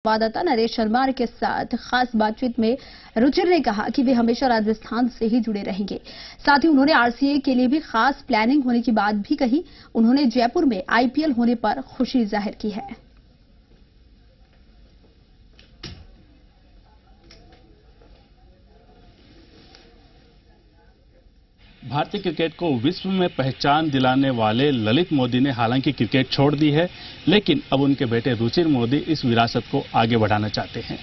संवाददाता नरेश शर्मा के साथ खास बातचीत में रुचिर ने कहा कि वे हमेशा राजस्थान से ही जुड़े रहेंगे। साथ ही उन्होंने आरसीए के लिए भी खास प्लानिंग होने की बात भी कही। उन्होंने जयपुर में आईपीएल होने पर खुशी ज़ाहिर की है। भारतीय क्रिकेट को विश्व में पहचान दिलाने वाले ललित मोदी ने हालाँकि क्रिकेट छोड़ दी है, लेकिन अब उनके बेटे रुचिर मोदी इस विरासत को आगे बढ़ाना चाहते हैं।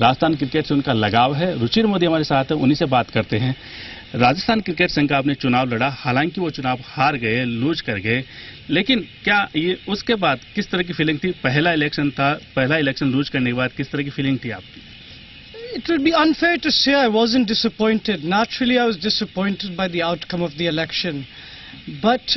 राजस्थान क्रिकेट से उनका लगाव है। रुचिर मोदी हमारे साथ हैं, उन्हीं से बात करते हैं। राजस्थान क्रिकेट संघ का आपने चुनाव लड़ा। हालाँकि वो चुनाव हार गए, लूज कर गए। लेकिन क्या ये उसके बाद किस तरह की फीलिंग थी? पहला इलेक्शन था, पहला इलेक्शन लूज करने के बाद किस तरह की फीलिंग थी आपकी? It would be unfair to say I wasn't disappointed. Naturally, I was disappointed by the outcome of the election. But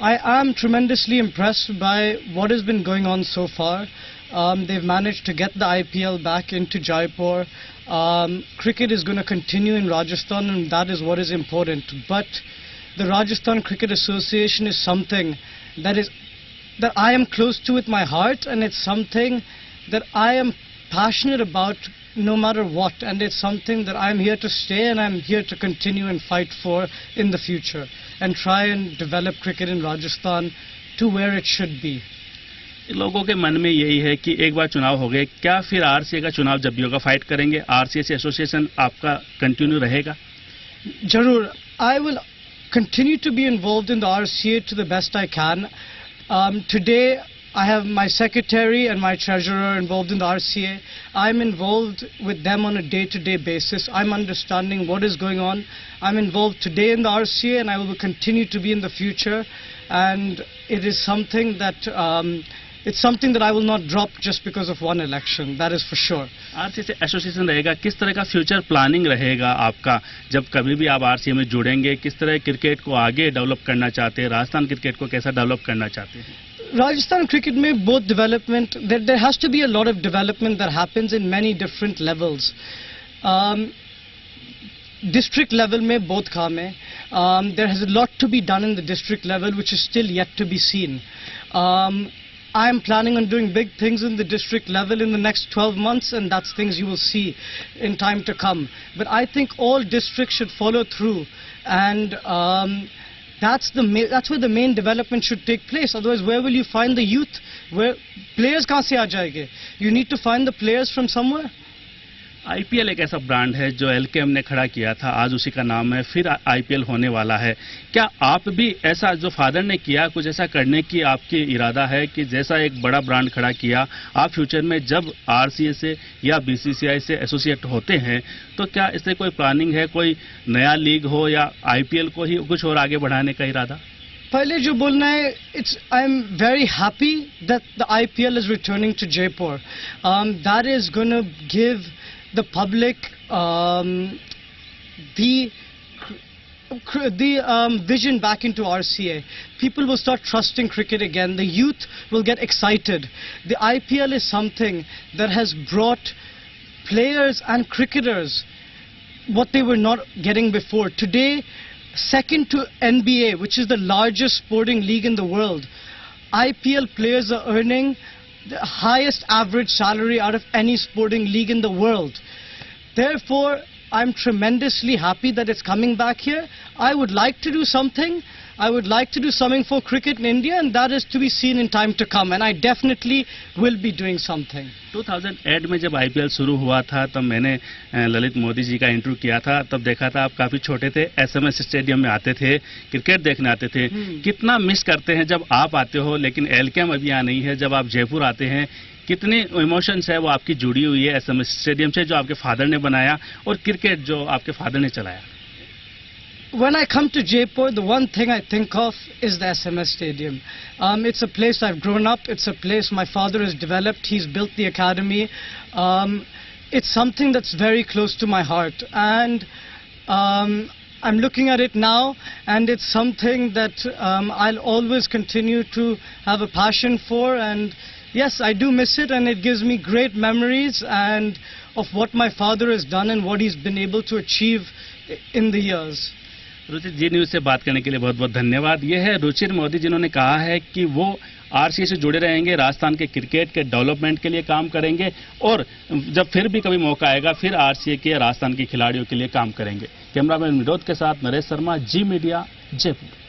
I am tremendously impressed by what has been going on so far. Um, they've managed to get the IPL back into Jaipur. Um, cricket is going to continue in Rajasthan, and that is what is important. But the Rajasthan Cricket Association is something that is that I am close to with my heart, and it's something that I am passionate about no matter what, and it's something that I'm here to stay and I'm here to continue and fight for in the future and try and develop cricket in Rajasthan to where it should be. लोगों के मन में यही है कि एक बार चुनाव हो गए क्या फिर आरसीए का चुनाव जब भी होगा फाइट करेंगे आरसीए से एसोसिएशन आपका कंटिन्यू रहेगा Jarur, I will continue to be involved in the RCA to the best I can. Um, today, I have my secretary and my treasurer involved in the RCA. I'm involved with them on a day-to-day basis. I'm understanding what is going on. I'm involved today in the RCA and I will continue to be in the future. And it is something that um, it's something that I will not drop just because of one election. That is for sure. RCA से association रहेगा किस तरह का future planning रहेगा आपका जब कभी भी आप आरसीए में जुड़ेंगे किस तरह क्रिकेट को आगे डेवलप करना चाहते हैं राजस्थान क्रिकेट को कैसा डेवलप करना चाहते हैं Rajasthan cricket may both development, there, there, has to be a lot of development that happens in many different levels. Um, district level may both kaam um, there has a lot to be done in the district level which is still yet to be seen. Um, I am planning on doing big things in the district level in the next 12 months and that's things you will see in time to come. But I think all districts should follow through and um, that's, the that's where the main development should take place. Otherwise, where will you find the youth? Where players can't say? You need to find the players from somewhere. IPL एक ऐसा brand है जो LKM ने खड़ा किया था। आज उसी का नाम है फिर आईपीएल होने वाला है। क्या आप भी ऐसा जो फादर ने किया कुछ ऐसा करने की आपकी इरादा है कि जैसा एक बड़ा ब्रांड खड़ा किया आप फ्यूचर में जब आरसीए से या बीसीसीआई से एसोसिएट होते हैं तो क्या इससे कोई प्लानिंग है कोई नया लीग हो या आईपीएल को ही कुछ और आगे बढ़ाने का इरादा? पहले जो बोलना है it's I'm very happy that the IPL is returning to Jaipur. Um, that is going to give the public um, the the um, vision back into RCA. People will start trusting cricket again. The youth will get excited. The IPL is something that has brought players and cricketers what they were not getting before. Today, second to NBA, which is the largest sporting league in the world, IPL players are earning the highest average salary out of any sporting league in the world. Therefore, I'm tremendously happy that it's coming back here. I would like to do something. I would like to do something for cricket in India, and that is to be seen in time to come. And I definitely will be doing something. 2008 में जब IPL शुरू हुआ था तब मैंने ललित मोदी जी का interview किया था तब देखा था आप काफ़ी छोटे थे एसएमएस स्टेडियम में आते थे क्रिकेट देखने आते थे हम्म। कितना मिस करते हैं जब आप आते हो लेकिन एलकेम अभी यहाँ नहीं है जब आप जयपुर आते हैं कितने इमोशंस है वो आपकी जुड़ी हुई है एसएमएस स्टेडियम से जो आपके फादर ने बनाया और क्रिकेट जो आपके फादर ने चलाया When I come to Jaipur, the one thing I think of is the SMS Stadium. Um, it's a place I've grown up. It's a place my father has developed. He's built the academy. Um, it's something that's very close to my heart. And um, I'm looking at it now, and it's something that um, I'll always continue to have a passion for. And yes, I do miss it, and it gives me great memories and of what my father has done and what he's been able to achieve in the years. Ruchir ji news से बात करने के लिए बहुत बहुत धन्यवाद। ये है रुचिर मोदी जिन्होंने कहा है कि वो आरसीए से जुड़े रहेंगे, राजस्थान के क्रिकेट के डेवलपमेंट के लिए काम करेंगे और जब फिर भी कभी मौका आएगा, फिर आरसीए के राजस्थान के खिलाड़ियों के लिए काम करेंगे। कैमरामैन विरोध के साथ नरेश शर्मा, जी मीडिया, जयपुर।